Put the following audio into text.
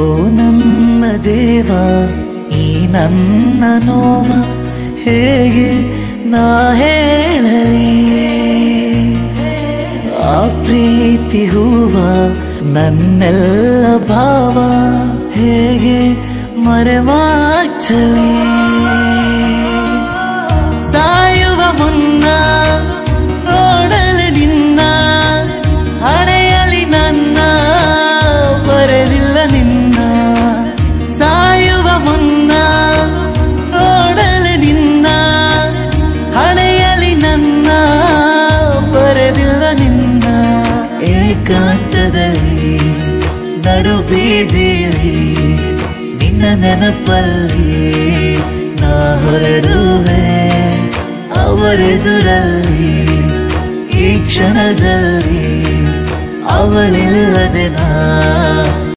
ಓ ನನ್ನ ದೇವ, ಈ ನನ್ನ ನೋವ ಹೇಗೆ ನಾ ಹೇಳಲಿ? ಆ ಪ್ರೀತಿ ಹೂವ ನನ್ನೆಲ್ಲ ಭಾವ ಹೇಗೆ ಮರೆಮಾಚಲಿ? ಏಕಾಂತದಲ್ಲಿ ನಡು ಬೀದಿಯಲ್ಲಿ ನಿನ್ನ ನೆನಪಲ್ಲಿ ನಾ ಹೊರಡುವೆ. ಅವರೆದುರಲ್ಲಿ ಈ ಕ್ಷಣದಲ್ಲಿ ಅವಳಿಲ್ಲದೆ ನಾ